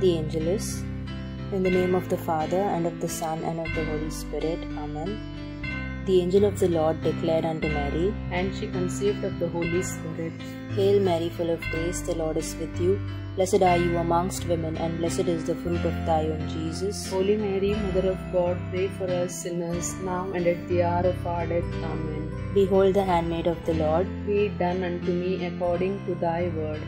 The Angelus. In the name of the Father, and of the Son, and of the Holy Spirit. Amen. The angel of the Lord declared unto Mary, And she conceived of the Holy Spirit. Hail Mary, full of grace, the Lord is with you. Blessed are you amongst women, and blessed is the fruit of thy womb, Jesus. Holy Mary, Mother of God, pray for us sinners, now and at the hour of our death. Amen. Behold the handmaid of the Lord. Be done unto me according to thy word.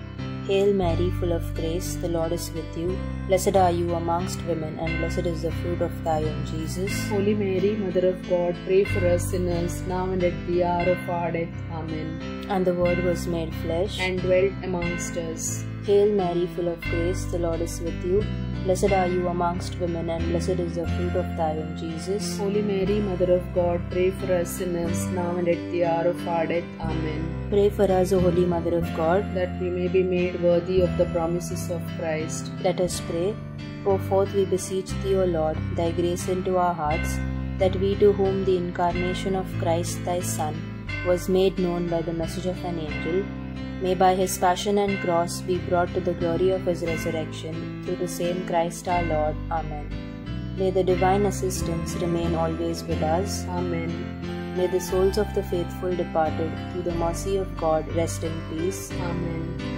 Hail Mary, full of grace, the Lord is with you. Blessed are you amongst women, and blessed is the fruit of thy womb, Jesus. Holy Mary, Mother of God, pray for us sinners, now and at the hour of our death. Amen. And the Word was made flesh. And dwelt amongst us. Hail Mary, full of grace, the Lord is with you. Blessed are you amongst women, and blessed is the fruit of thy womb, Jesus. Holy Mary, Mother of God, pray for us sinners, now and at the hour of our death. Amen. Pray for us, O Holy Mother of God, That we may be made worthy of the promises of Christ. Let us pray. Pour forth, we beseech thee, O Lord, thy grace into our hearts, that we to whom the incarnation of Christ thy Son was made known by the message of an angel, may by his passion and cross be brought to the glory of his resurrection, through the same Christ our Lord. Amen. May the divine assistance remain always with us. Amen. May the souls of the faithful departed, through the mercy of God, rest in peace. Amen.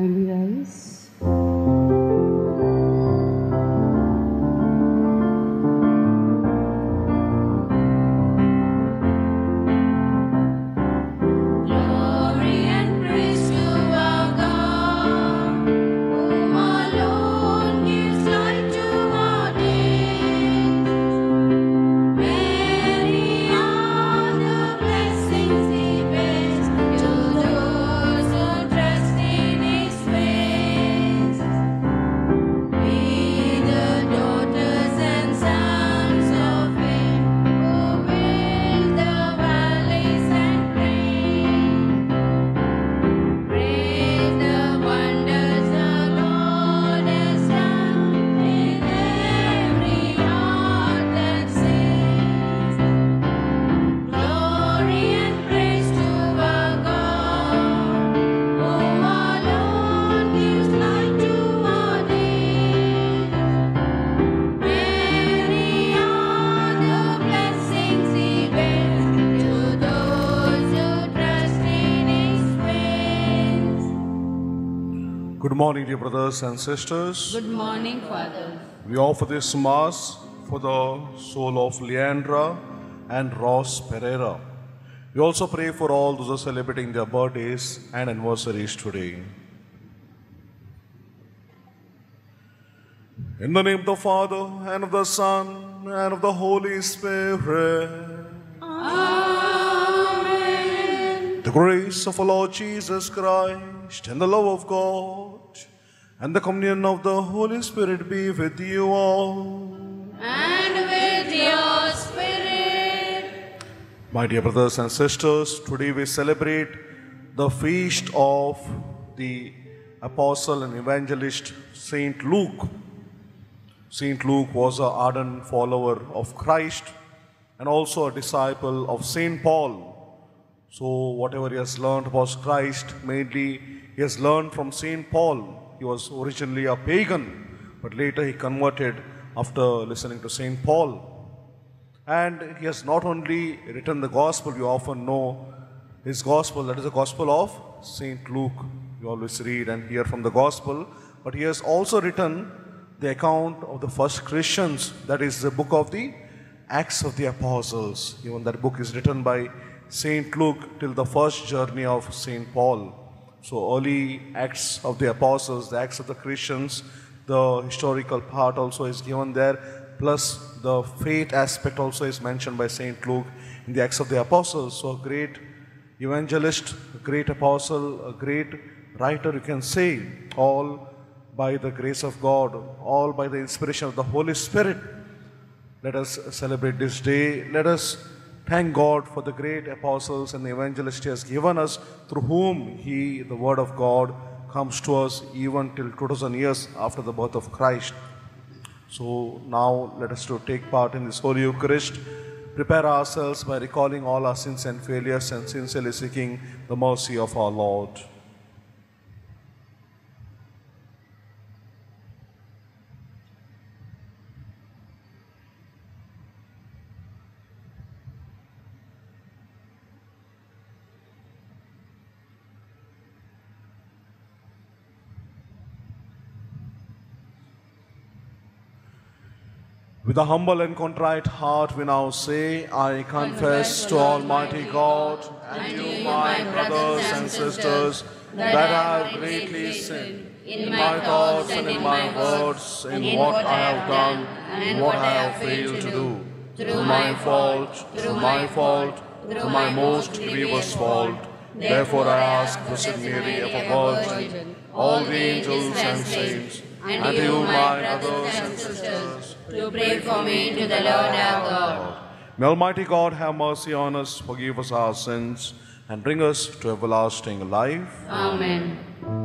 Glory Good morning, dear brothers and sisters. Good morning, Father. We offer this Mass for the soul of Leandra and Ross Pereira. We also pray for all those who are celebrating their birthdays and anniversaries today. In the name of the Father, and of the Son, and of the Holy Spirit. Amen. The grace of our Lord Jesus Christ and the love of God and the communion of the Holy Spirit be with you all. And with your spirit. My dear brothers and sisters, today we celebrate the feast of the apostle and evangelist Saint Luke. Saint Luke was an ardent follower of Christ and also a disciple of Saint Paul. So, whatever he has learned about Christ, mainly he has learned from Saint Paul. He was originally a pagan, but later he converted after listening to Saint Paul. And he has not only written the gospel, you often know his gospel, that is the gospel of Saint Luke. You always read and hear from the gospel, but he has also written the account of the first Christians, that is the book of the Acts of the Apostles. Even that book is written by Saint Luke till the first journey of Saint Paul. So, early Acts of the Apostles, the Acts of the Christians, the historical part also is given there, plus the faith aspect also is mentioned by Saint Luke in the Acts of the Apostles. So, a great evangelist, a great apostle, a great writer, you can say, all by the grace of God, all by the inspiration of the Holy Spirit. Let us celebrate this day. Let us thank God for the great apostles and evangelists He has given us, through whom He, the Word of God, comes to us even till 2000 years after the birth of Christ. So now let us to take part in this Holy Eucharist. Prepare ourselves by recalling all our sins and failures and sincerely seeking the mercy of our Lord. With a humble and contrite heart, we now say, I confess to Almighty God and you, my brothers and sisters, that I have greatly sinned in my thoughts and in my words, in what I have done and what I have failed to do. Through my fault, through my fault, through my most grievous fault. Therefore I ask Blessed Mary, ever Virgin, all the angels and saints, and you, my brothers and sisters, To pray for me to the Lord our God. May Almighty God have mercy on us, forgive us our sins, and bring us to everlasting life. Amen.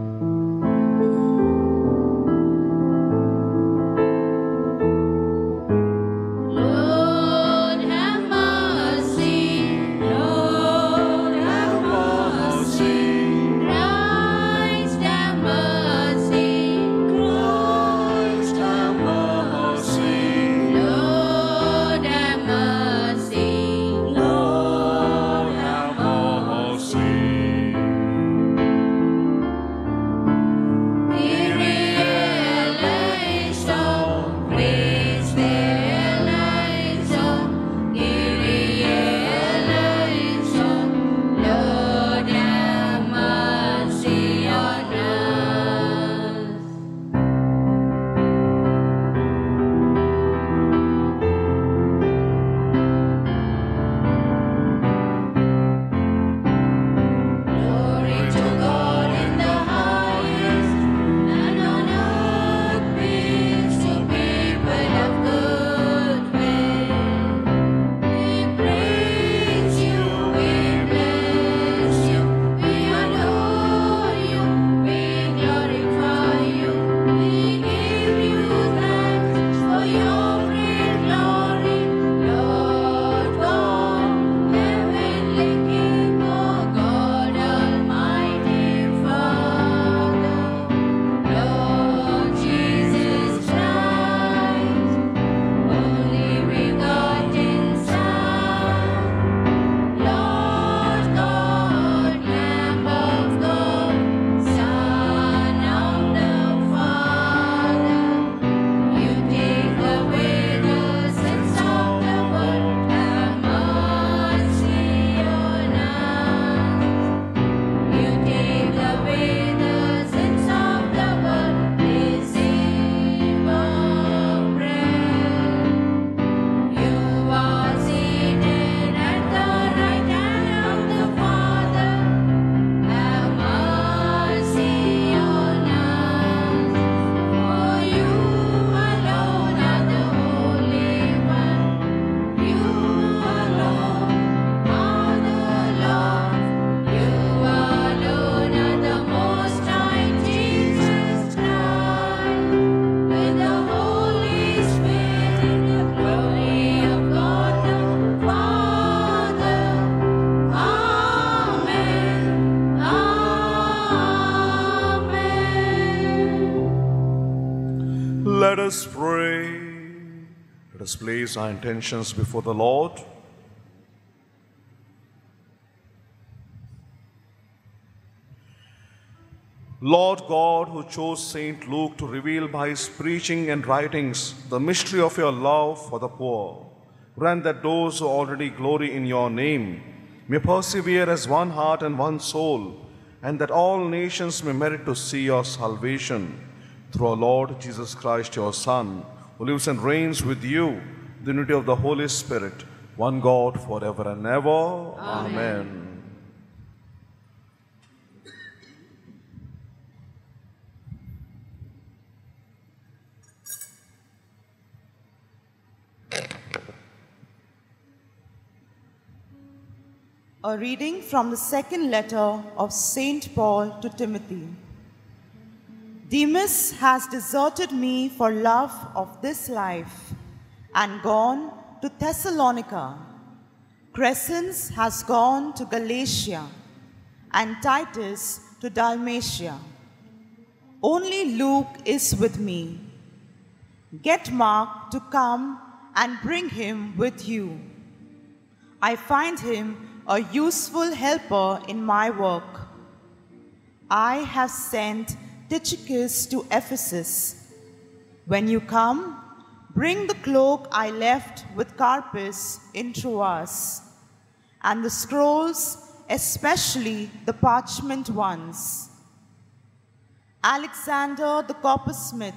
Let us place our intentions before the Lord. Lord God, who chose Saint Luke to reveal by his preaching and writings the mystery of your love for the poor, grant that those who already glory in your name may persevere as one heart and one soul, and that all nations may merit to see your salvation through our Lord Jesus Christ, your Son, who lives and reigns with you, the unity of the Holy Spirit, one God forever and ever. Amen. A reading from the second letter of St. Paul to Timothy. Demas has deserted me for love of this life and gone to Thessalonica. Crescens has gone to Galatia and Titus to Dalmatia. Only Luke is with me. Get Mark to come and bring him with you. I find him a useful helper in my work. I have sent Tychicus to Ephesus. When you come, bring the cloak I left with Carpus in Troas, and the scrolls, especially the parchment ones. Alexander the coppersmith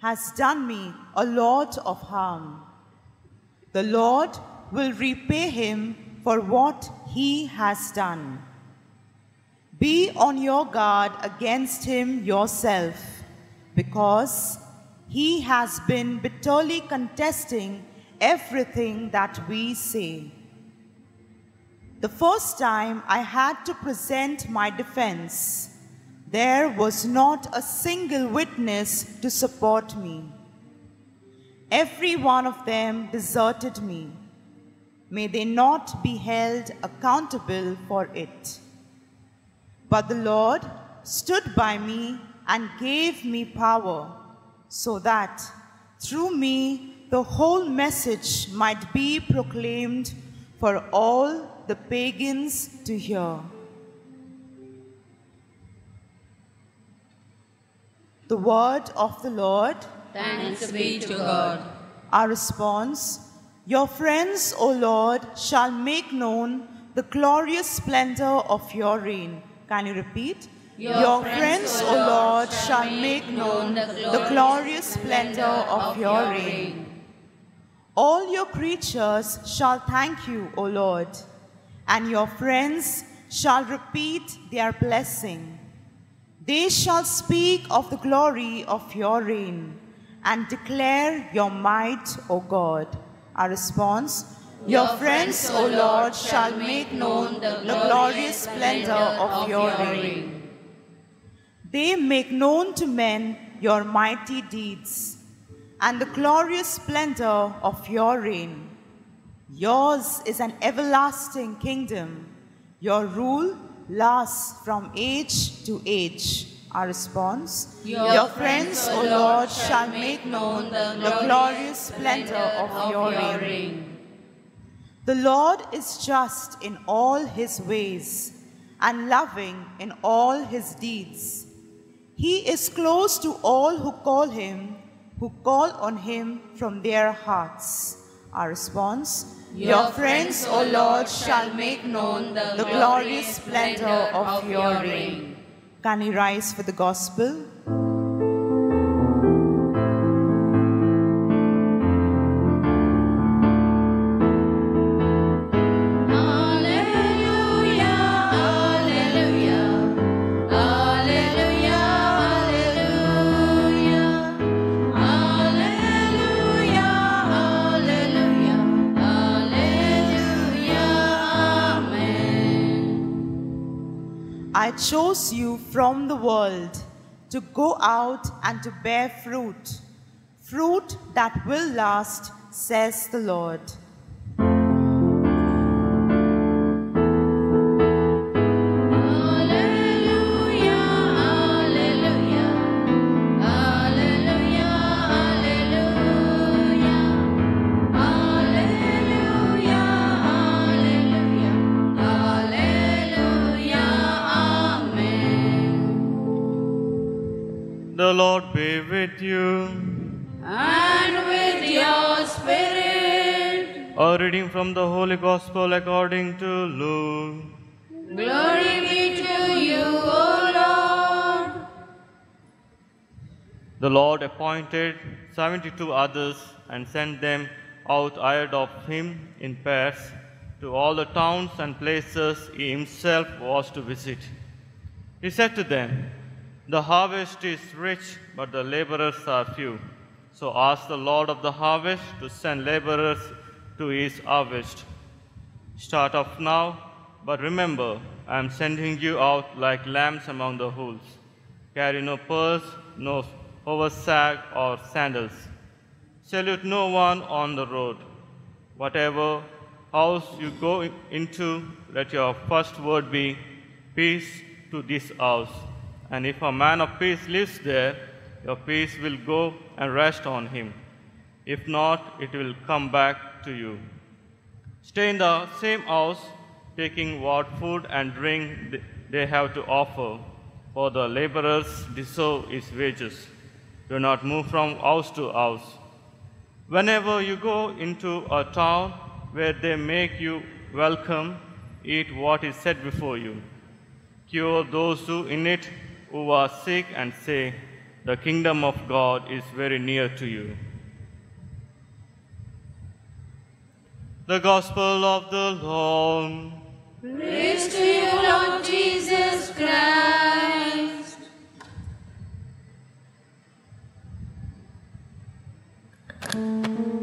has done me a lot of harm. The Lord will repay him for what he has done. Be on your guard against him yourself, because he has been bitterly contesting everything that we say. The first time I had to present my defense, there was not a single witness to support me. Every one of them deserted me. May they not be held accountable for it. But the Lord stood by me and gave me power, so that through me the whole message might be proclaimed for all the pagans to hear. The word of the Lord, Thanks be to God. our response Your friends, O Lord, shall make known the glorious splendor of your reign. Can you repeat? Your friends, O Lord, shall make known the glorious splendor of your reign. All your creatures shall thank you, O Lord, and your friends shall repeat their blessing. They shall speak of the glory of your reign and declare your might, O God. Our response Your friends, O Lord, shall make known the glorious splendor of your reign. They make known to men your mighty deeds and the glorious splendor of your reign. Yours is an everlasting kingdom. Your rule lasts from age to age. Our response Your friends, O Lord, shall make known the glorious splendor of your reign. The Lord is just in all his ways and loving in all his deeds. He is close to all who call him, who call on him from their hearts. Our response Your friends, O Lord, shall make known the glorious splendor of your reign. Can we rise for the gospel? I chose you from the world to go out and to bear fruit, fruit that will last, says the Lord. Reading from the Holy Gospel according to Luke. Glory be to you, O Lord. The Lord appointed seventy two others and sent them out ahead of him in pairs to all the towns and places he himself was to visit. He said to them, The harvest is rich, but the laborers are few. So ask the Lord of the harvest to send laborers to his harvest. Start off now, but remember, I am sending you out like lambs among the wolves. Carry no purse, no oversack or sandals. Salute no one on the road. Whatever house you go into, let your first word be, Peace to this house. And if a man of peace lives there, your peace will go and rest on him. If not, it will come back to you. Stay in the same house, taking what food and drink they have to offer, for the laborers deserve his wages. Do not move from house to house. Whenever you go into a town where they make you welcome, eat what is set before you. Cure those who in it who are sick and say, The kingdom of God is very near to you. The Gospel of the Lord. Praise to you, Lord Jesus Christ. On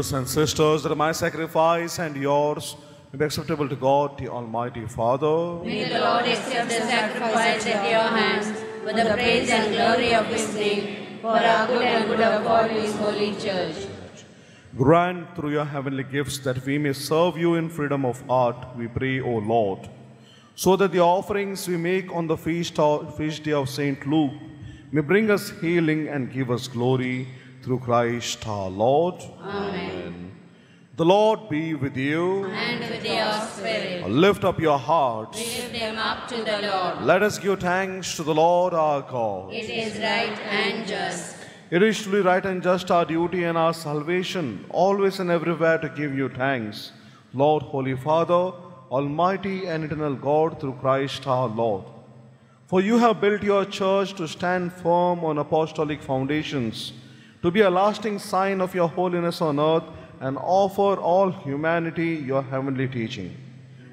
brothers and sisters, that my sacrifice and yours may be acceptable to God, the Almighty Father. May the Lord accept the sacrifice at your hands for the praise and glory of his name, for our good and good of all his holy church. Grant through your heavenly gifts that we may serve you in freedom of heart, we pray, O Lord, so that the offerings we make on the feast, feast day of Saint Luke may bring us healing and give us glory through Christ our Lord. Amen. The Lord be with you. And with your spirit, uh, Lift up your hearts. lift them up to the Lord. Let us give thanks to the Lord our God. It is right and just. It is truly right and just our duty and our salvation, always and everywhere to give you thanks. Lord, Holy Father, Almighty and eternal God, through Christ our Lord. For you have built your church to stand firm on apostolic foundations, to be a lasting sign of your holiness on earth, and offer all humanity your heavenly teaching.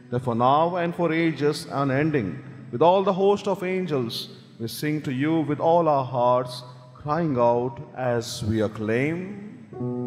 Therefore, now and for ages unending, with all the host of angels, we sing to you with all our hearts, crying out as we acclaim.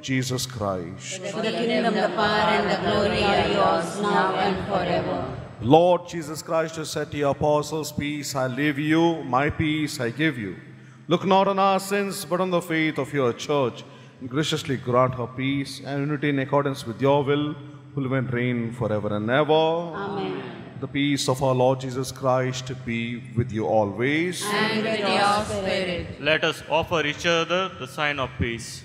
Jesus Christ. For the kingdom, the power, and the glory are yours now and forever. Lord Jesus Christ has said to your apostles, Peace I leave you, my peace I give you. Look not on our sins, but on the faith of your church, and graciously grant her peace and unity in accordance with your will, who live and reign forever and ever. Amen. The peace of our Lord Jesus Christ be with you always. and with your spirit. Let us offer each other the sign of peace.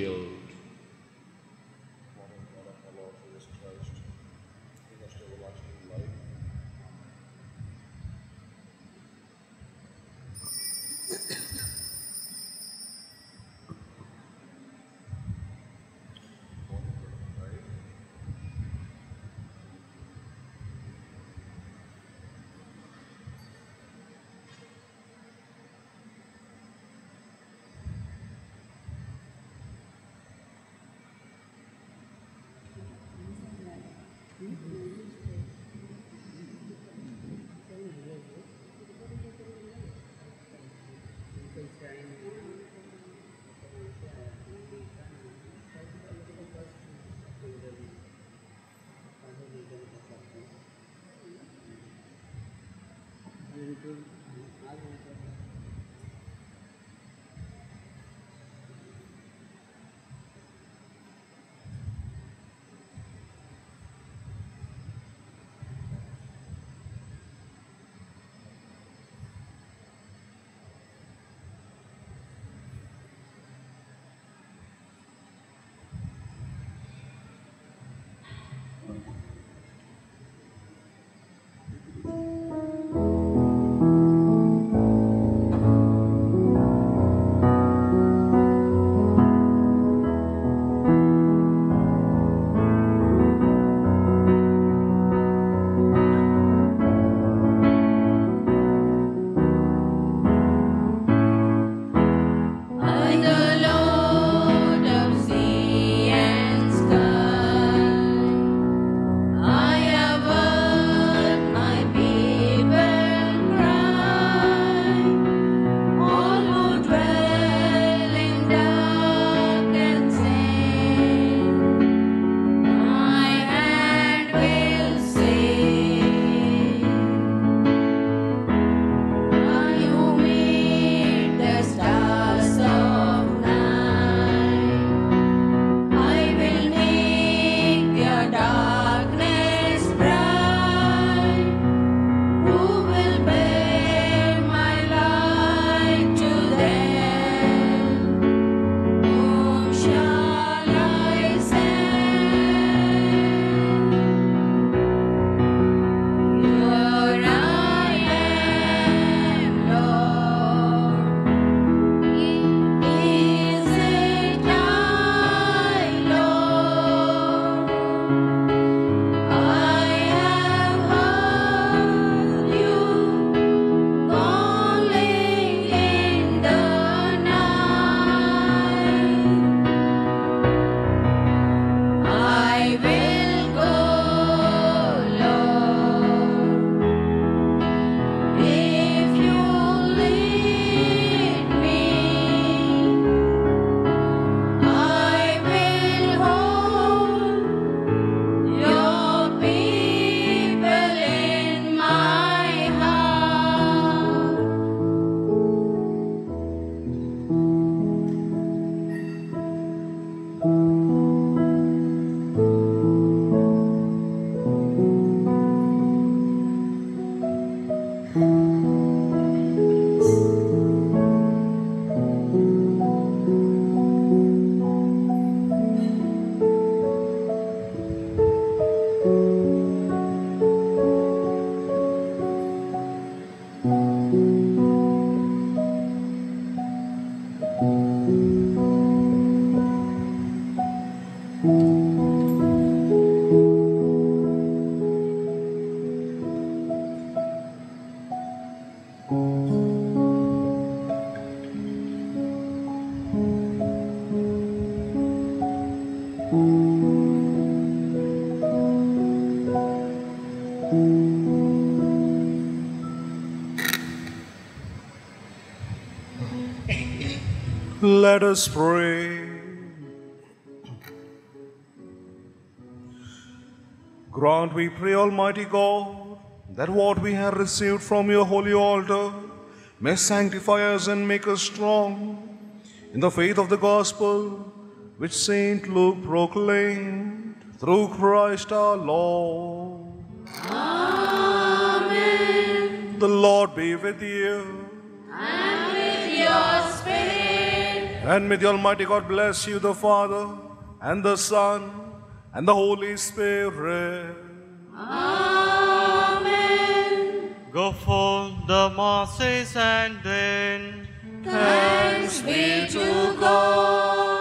Let us pray. Grant, we pray, Almighty God, that what we have received from your holy altar may sanctify us and make us strong in the faith of the gospel which Saint Luke proclaimed through Christ our Lord. Amen. The Lord be with you. And with your spirit. And may the Almighty God bless you, the Father, and the Son, and the Holy Spirit. Amen. Go for the masses and then Thanks be to God.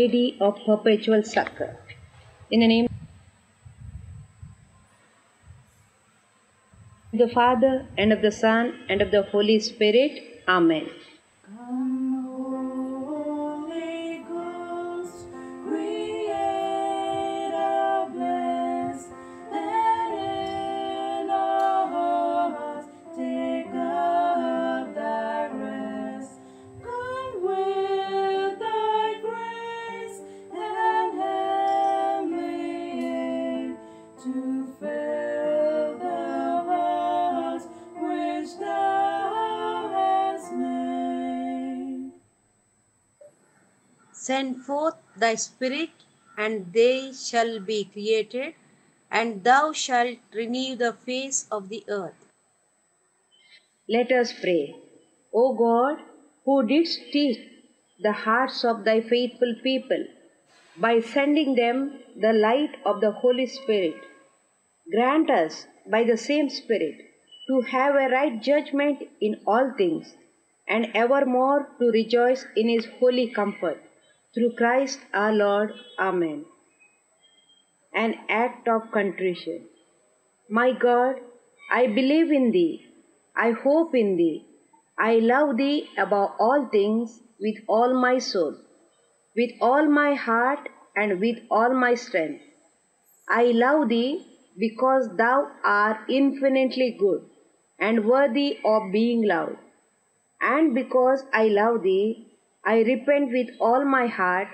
Lady of Perpetual Succor. In the name of the Father, and of the Son, and of the Holy Spirit. Amen. Thy Spirit, and they shall be created, and thou shalt renew the face of the earth. Let us pray. O God, who didst teach the hearts of thy faithful people by sending them the light of the Holy Spirit, grant us by the same Spirit to have a right judgment in all things and evermore to rejoice in his holy comfort. Through Christ our Lord. Amen. An act of contrition. My God, I believe in thee. I hope in thee. I love thee above all things with all my soul, with all my heart, and with all my strength. I love thee because thou art infinitely good and worthy of being loved. And because I love thee, I repent with all my heart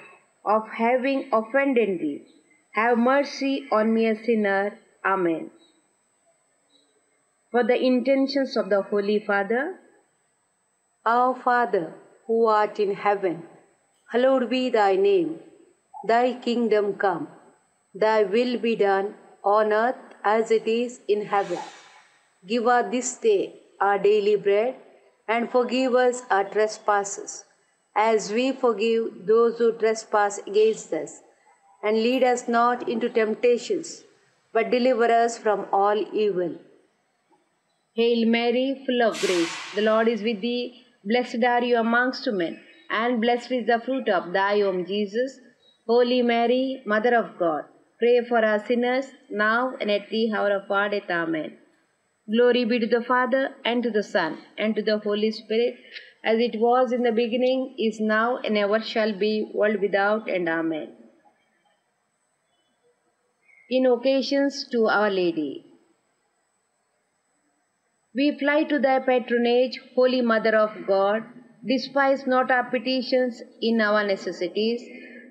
of having offended thee. Have mercy on me, a sinner. Amen. For the intentions of the Holy Father, Our Father, who art in heaven, hallowed be thy name. Thy kingdom come, thy will be done on earth as it is in heaven. Give us this day our daily bread, and forgive us our trespasses, as we forgive those who trespass against us. And lead us not into temptations, but deliver us from all evil. Hail Mary, full of grace, the Lord is with thee. Blessed are you amongst women, and blessed is the fruit of thy womb, Jesus. Holy Mary, Mother of God, Pray for us sinners, now and at the hour of our death. Amen. Glory be to the Father, and to the Son, and to the Holy Spirit, as it was in the beginning, is now, and ever shall be, world without end. Amen. In occasions to Our Lady. We fly to thy patronage, Holy Mother of God. Despise not our petitions in our necessities,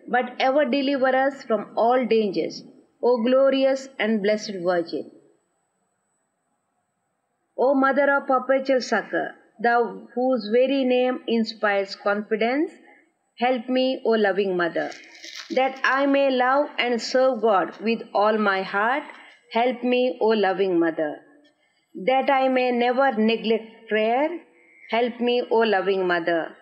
but ever deliver us from all dangers, O glorious and blessed Virgin. O Mother of perpetual succor, thou whose very name inspires confidence, help me, O loving Mother, that I may love and serve God with all my heart. Help me, O loving Mother, that I may never neglect prayer. Help me, O loving Mother,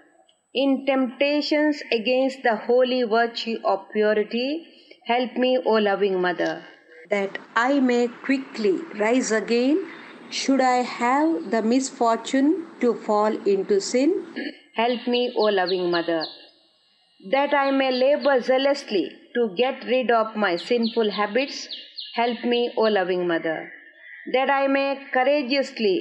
in temptations against the holy virtue of purity. Help me, O loving Mother, that I may quickly rise again should I have the misfortune to fall into sin. Help me, O loving Mother, that I may labor zealously to get rid of my sinful habits. Help me, O loving Mother, that I may courageously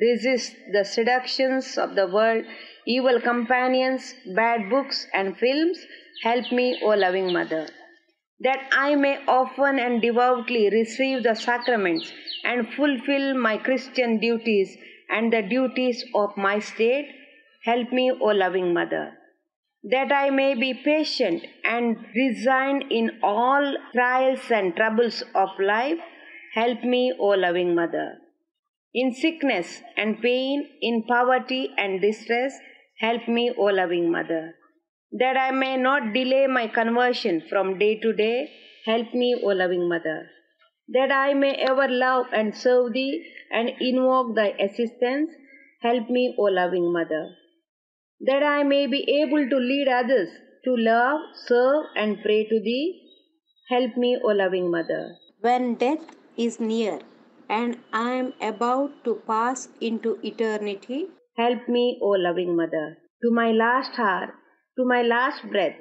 resist the seductions of the world, evil companions, bad books, and films. Help me, O loving Mother, that I may often and devoutly receive the sacraments and fulfill my Christian duties and the duties of my state. Help me, O loving Mother, that I may be patient and resigned in all trials and troubles of life. Help me, O loving Mother. In sickness and pain, in poverty and distress, help me, O loving Mother. That I may not delay my conversion from day to day, help me, O loving Mother. That I may ever love and serve Thee and invoke Thy assistance, help me, O loving Mother. That I may be able to lead others to love, serve, and pray to Thee, help me, O loving Mother. When death is near and I am about to pass into eternity, Help me, O loving Mother. To my last hour, to my last breath,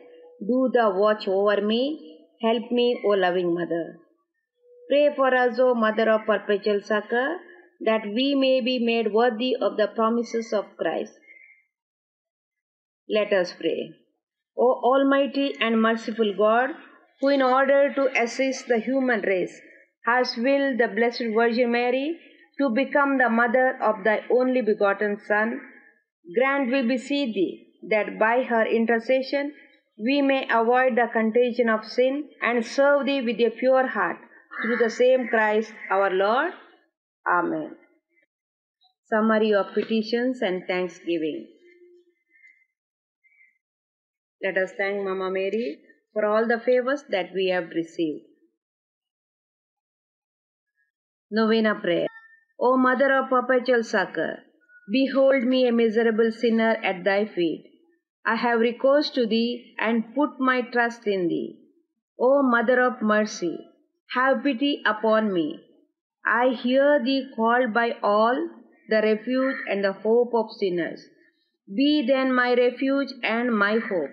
do thou watch over me. Help me, O loving Mother. Pray for us, O Mother of perpetual succor, that we may be made worthy of the promises of Christ. Let us pray. O Almighty and merciful God, who in order to assist the human race has willed the Blessed Virgin Mary to become the mother of thy only begotten Son, grant, we beseech thee, that by her intercession we may avoid the contagion of sin and serve thee with a pure heart through the same Christ our Lord. Amen. Summary of petitions and thanksgiving. Let us thank Mama Mary for all the favors that we have received. Novena Prayer. O Mother of Perpetual Succor, behold me a miserable sinner at thy feet. I have recourse to thee and put my trust in thee. O Mother of Mercy, have pity upon me. I hear thee called by all, the refuge and the hope of sinners. Be then my refuge and my hope.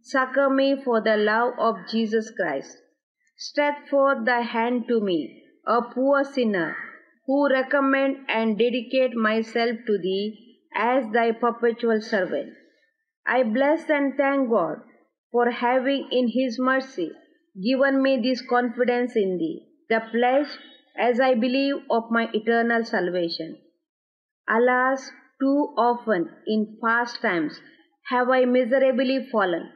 Succor me for the love of Jesus Christ. Stretch forth thy hand to me, a poor sinner, who recommend and dedicate myself to thee as thy perpetual servant. I bless and thank God for having in his mercy given me this confidence in thee, the pledge, as I believe, of my eternal salvation. Alas, too often in past times have I miserably fallen,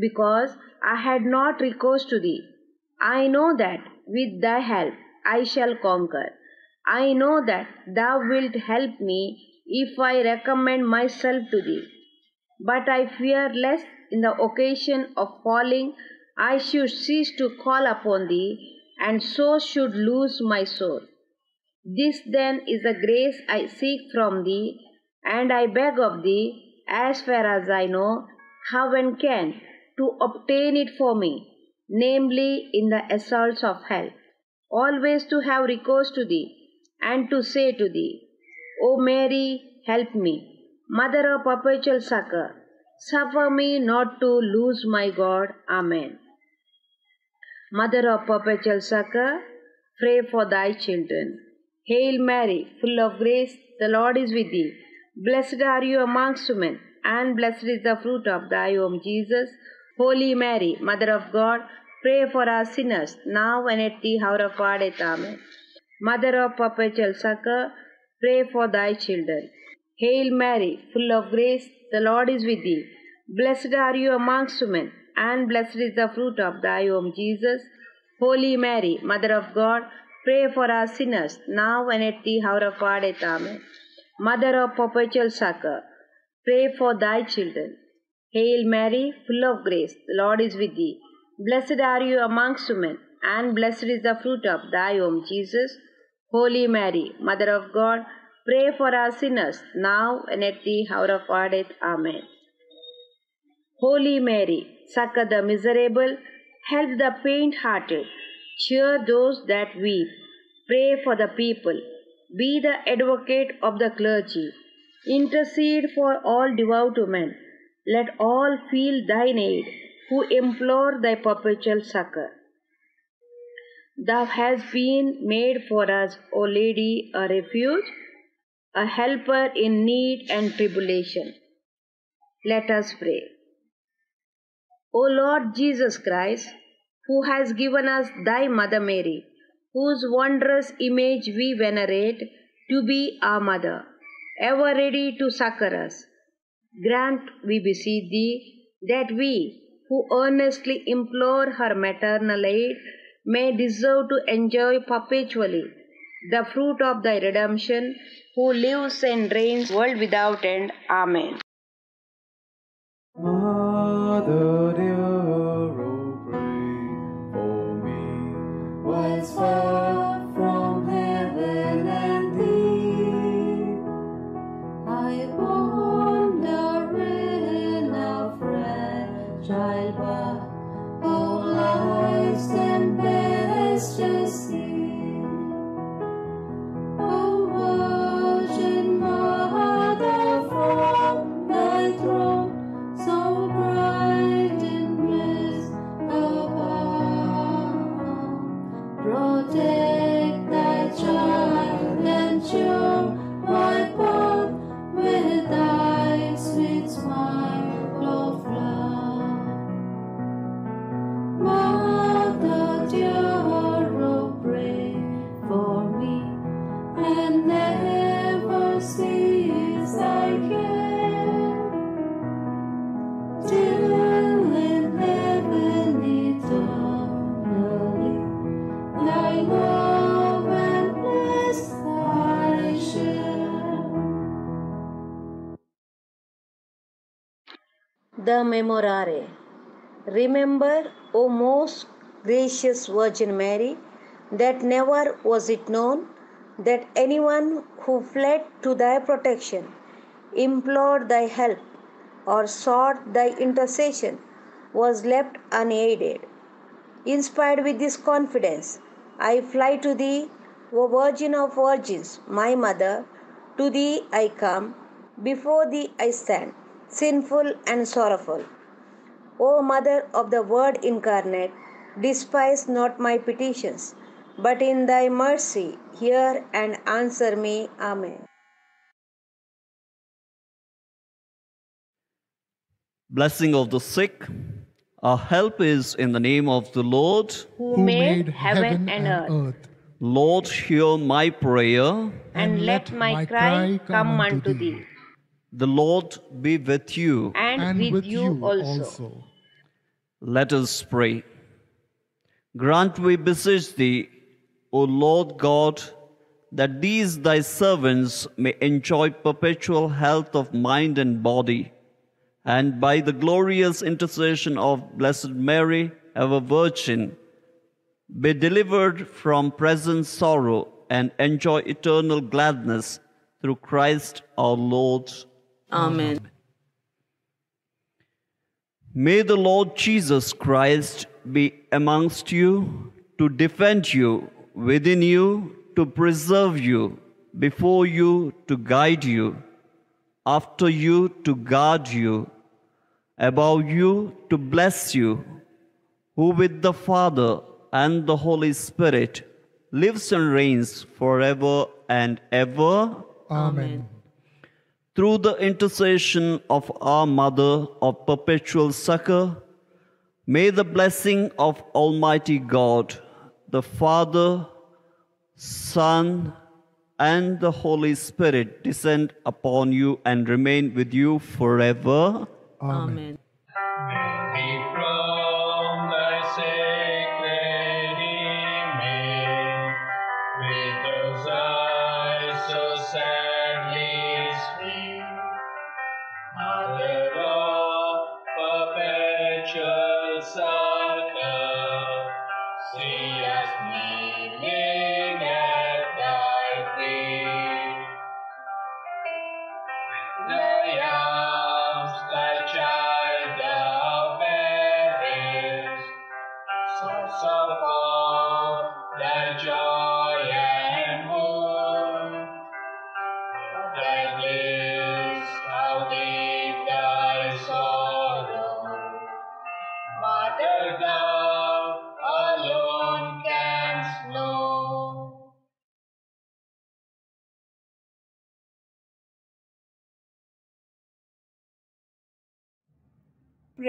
because I had not recourse to thee. I know that with thy help I shall conquer. I know that thou wilt help me if I recommend myself to thee. But I fear lest in the occasion of falling I should cease to call upon thee, and so should lose my soul. This then is the grace I seek from thee, and I beg of thee, as far as I know how and can, to obtain it for me, namely in the assaults of hell, always to have recourse to thee, and to say to thee, O Mary, help me, Mother of perpetual succor, suffer me not to lose my God. Amen. Mother of perpetual succor, pray for thy children. Hail Mary, full of grace, the Lord is with thee. Blessed are you amongst women, and blessed is the fruit of thy womb, Jesus. Holy Mary, Mother of God, pray for us sinners, now and at the hour of our death. Amen. Mother of perpetual succor, pray for thy children. Hail Mary, full of grace, the Lord is with thee. Blessed are you amongst women, and blessed is the fruit of thy womb, Jesus. Holy Mary, Mother of God, pray for us sinners, now and at the hour of our death. Amen. Mother of perpetual succor, pray for thy children. Hail Mary, full of grace, the Lord is with thee. Blessed are you amongst women, and blessed is the fruit of thy womb, Jesus. Holy Mary, Mother of God, pray for us sinners, now and at the hour of our death. Amen. Holy Mary, succor the miserable, help the faint hearted, cheer those that weep, pray for the people, be the advocate of the clergy, intercede for all devout women. Let all feel thine aid who implore thy perpetual succor. Thou hast been made for us, O Lady, a refuge, a helper in need and tribulation. Let us pray. O Lord Jesus Christ, who has given us thy Mother Mary, whose wondrous image we venerate to be our Mother, ever ready to succor us, grant, we beseech thee, that we, who earnestly implore her maternal aid, may deserve to enjoy perpetually the fruit of thy redemption, who lives and reigns world without end. Amen. Memorare. Remember, O most gracious Virgin Mary, that never was it known that anyone who fled to thy protection, implored thy help, or sought thy intercession was left unaided. Inspired with this confidence, I fly to thee, O Virgin of Virgins, my Mother. To thee I come, before thee I stand, sinful and sorrowful. O Mother of the Word incarnate, despise not my petitions, but in thy mercy hear and answer me. Amen. Blessing of the sick. Our help is in the name of the Lord. Who, made, heaven, and earth, Lord, hear my prayer. and let my cry come unto thee, The Lord be with you. and, with, you, also. Let us pray. Grant, we beseech thee, O Lord God, that these thy servants may enjoy perpetual health of mind and body, and by the glorious intercession of Blessed Mary, our Virgin, be delivered from present sorrow and enjoy eternal gladness through Christ our Lord. Amen. May the Lord Jesus Christ be amongst you to defend you, within you to preserve you, before you to guide you, after you to guard you, above you to bless you, who with the Father and the Holy Spirit, lives and reigns forever and ever. Amen. Through the intercession of our Mother of Perpetual Succor, may the blessing of Almighty God, the Father, Son, and the Holy Spirit descend upon you and remain with you forever. Amen. from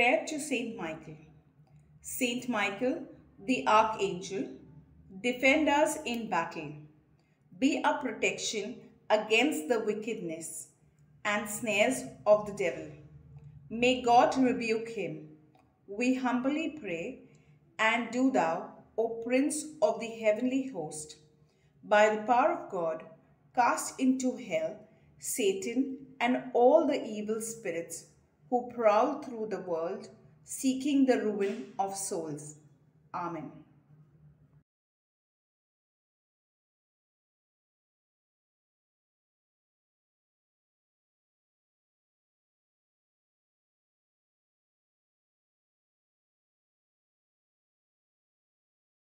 Prayer to Saint Michael. Saint Michael, the Archangel, defend us in battle. Be our protection against the wickedness and snares of the devil. May God rebuke him. We humbly pray, and do thou, O Prince of the heavenly host, by the power of God, cast into hell Satan and all the evil spirits who prowl through the world seeking the ruin of souls. Amen.